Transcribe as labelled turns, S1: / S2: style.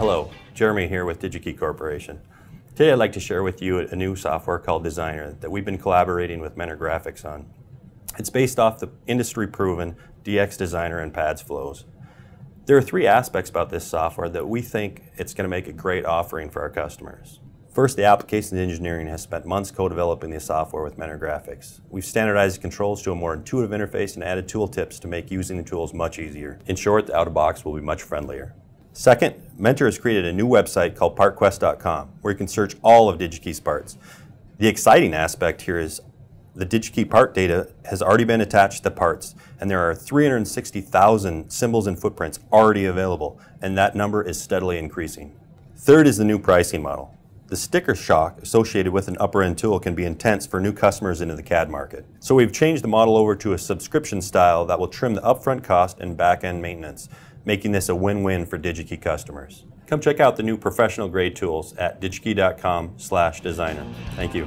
S1: Hello, Jeremy here with DigiKey Corporation. Today I'd like to share with you a new software called Designer that we've been collaborating with Mentor Graphics on. It's based off the industry-proven DX Designer and PADS flows. There are three aspects about this software that we think it's going to make a great offering for our customers. First, the applications engineering has spent months co-developing the software with Mentor Graphics. We've standardized the controls to a more intuitive interface and added tooltips to make using the tools much easier. In short, the out-of-box will be much friendlier. Second, Mentor has created a new website called partquest.com where you can search all of DigiKey's parts. The exciting aspect here is the DigiKey part data has already been attached to the parts and there are 360,000 symbols and footprints already available and that number is steadily increasing. Third is the new pricing model. The sticker shock associated with an upper end tool can be intense for new customers into the CAD market. So we've changed the model over to a subscription style that will trim the upfront cost and back end maintenance, making this a win-win for DigiKey customers. Come check out the new professional grade tools at digikey.com slash designer. Thank you.